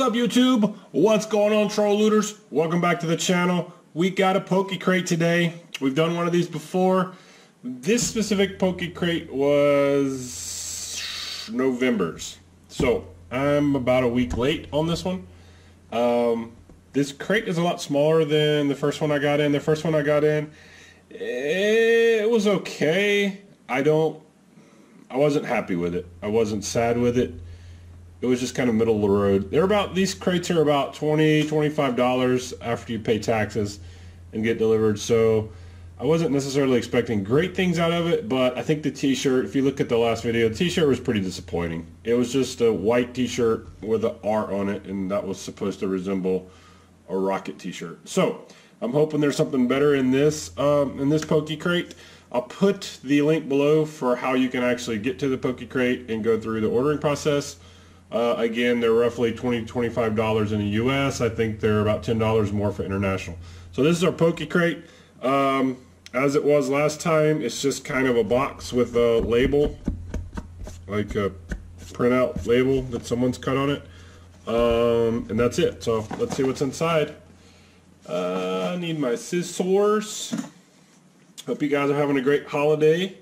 What's up YouTube? What's going on troll looters? Welcome back to the channel. We got a Poke Crate today. We've done one of these before. This specific Poke Crate was November's. So I'm about a week late on this one. Um, this crate is a lot smaller than the first one I got in. The first one I got in, it was okay. I don't, I wasn't happy with it. I wasn't sad with it it was just kind of middle of the road. They're about these crates are about 20 $25 after you pay taxes and get delivered. So I wasn't necessarily expecting great things out of it, but I think the t-shirt, if you look at the last video, the t-shirt was pretty disappointing. It was just a white t-shirt with an R on it, and that was supposed to resemble a rocket t-shirt. So I'm hoping there's something better in this um, in this Poke Crate. I'll put the link below for how you can actually get to the Poke Crate and go through the ordering process. Uh, again, they're roughly $20 $25 in the U.S. I think they're about $10 more for international. So this is our Poke Crate. Um, as it was last time, it's just kind of a box with a label, like a printout label that someone's cut on it. Um, and that's it. So let's see what's inside. Uh, I need my scissors. Hope you guys are having a great holiday.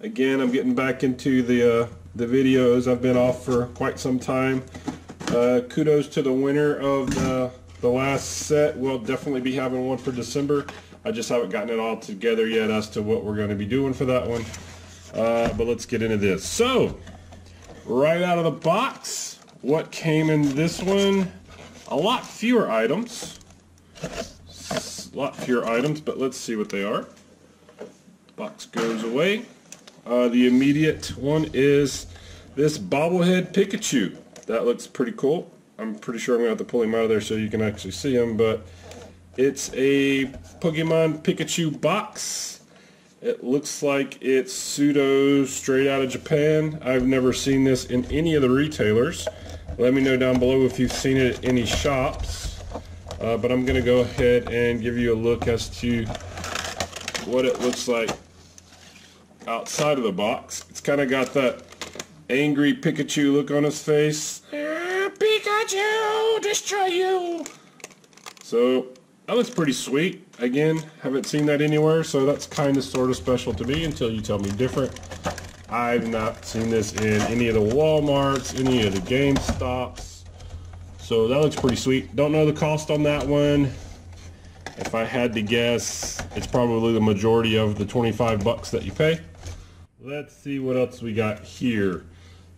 Again, I'm getting back into the uh, the videos. I've been off for quite some time. Uh, kudos to the winner of the, the last set. We'll definitely be having one for December. I just haven't gotten it all together yet as to what we're going to be doing for that one. Uh, but let's get into this. So, right out of the box, what came in this one? A lot fewer items. A lot fewer items, but let's see what they are. Box goes away. Uh, the immediate one is this bobblehead Pikachu. That looks pretty cool. I'm pretty sure I'm going to have to pull him out of there so you can actually see him, but it's a Pokemon Pikachu box. It looks like it's pseudo straight out of Japan. I've never seen this in any of the retailers. Let me know down below if you've seen it at any shops. Uh, but I'm going to go ahead and give you a look as to what it looks like outside of the box. It's kind of got that angry Pikachu look on his face. Ah, Pikachu, destroy you! So, that looks pretty sweet. Again, haven't seen that anywhere, so that's kind of sort of special to me until you tell me different. I've not seen this in any of the Walmarts, any of the GameStops. So that looks pretty sweet. Don't know the cost on that one. If I had to guess, it's probably the majority of the 25 bucks that you pay. Let's see what else we got here.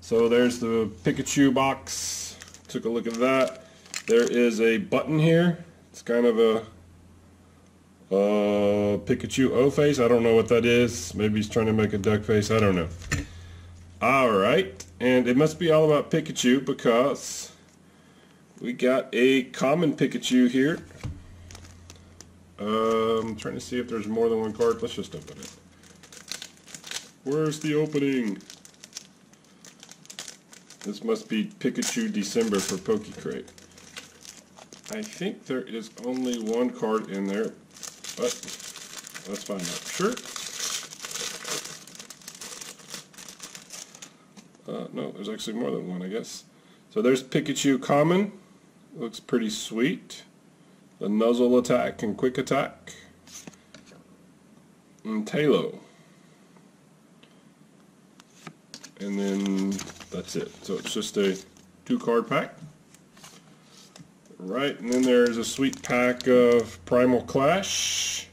So there's the Pikachu box. Took a look at that. There is a button here. It's kind of a uh, Pikachu O face. I don't know what that is. Maybe he's trying to make a duck face. I don't know. Alright. And it must be all about Pikachu because we got a common Pikachu here. Um, I'm trying to see if there's more than one card. Let's just open it. Where's the opening? This must be Pikachu December for Pokécrate. I think there is only one card in there, but let's find out. Sure. Uh, no, there's actually more than one, I guess. So there's Pikachu Common. Looks pretty sweet. The Nuzzle Attack and Quick Attack. And Taillow. And then that's it. So it's just a two card pack. Right, and then there's a sweet pack of Primal Clash.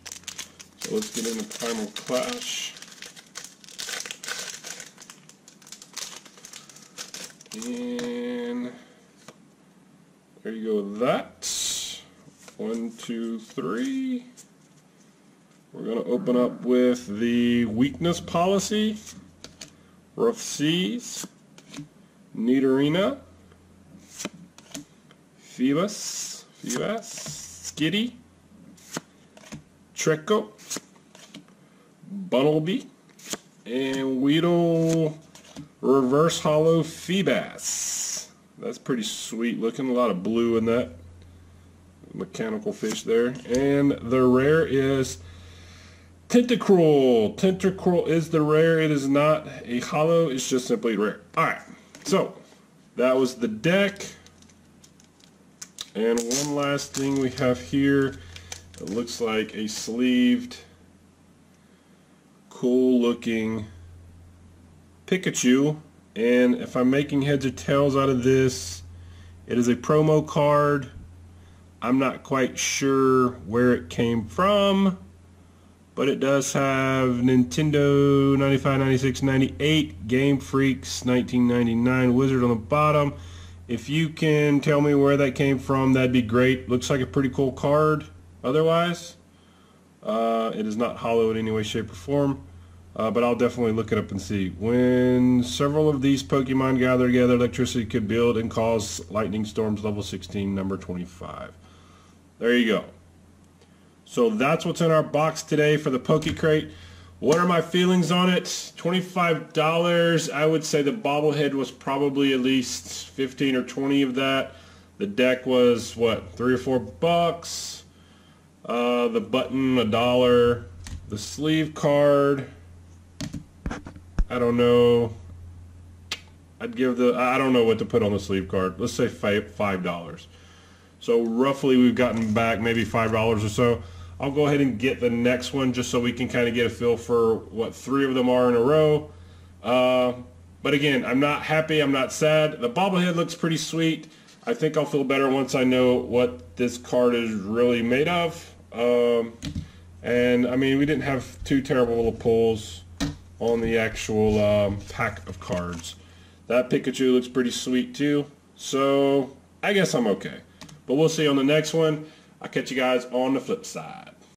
So let's get into Primal Clash. And there you go with that. One, two, three. We're going to open up with the weakness policy. Rough Seas, Nidorina, Feebas, Feebas, Skitty, Treecko, Bunnelby, and Weedle Reverse Hollow Feebas. That's pretty sweet looking. A lot of blue in that mechanical fish there. And the rare is Tentacruel. Tentacruel is the rare. It is not a hollow. It's just simply rare. Alright. So, that was the deck. And one last thing we have here, it looks like a sleeved, cool looking Pikachu. And if I'm making heads or tails out of this, it is a promo card. I'm not quite sure where it came from, but it does have Nintendo 95, 96, 98, Game Freaks 1999, Wizard on the bottom. If you can tell me where that came from, that'd be great. Looks like a pretty cool card otherwise. Uh, it is not hollow in any way, shape, or form. Uh, but I'll definitely look it up and see. When several of these Pokemon gather together, electricity could build and cause lightning storms level 16, number 25. There you go. So that's what's in our box today for the Poke Crate. What are my feelings on it? $25. I would say the bobblehead was probably at least 15 or 20 of that. The deck was, what, three or four bucks. Uh, the button, a dollar. The sleeve card, I don't know. I'd give the, I don't know what to put on the sleeve card. Let's say five dollars. So roughly we've gotten back maybe five dollars or so. I'll go ahead and get the next one just so we can kind of get a feel for what three of them are in a row. Uh, but again, I'm not happy. I'm not sad. The bobblehead looks pretty sweet. I think I'll feel better once I know what this card is really made of. Um, and I mean, we didn't have two terrible little pulls on the actual um, pack of cards. That Pikachu looks pretty sweet too. So I guess I'm okay. But we'll see on the next one. I'll catch you guys on the flip side.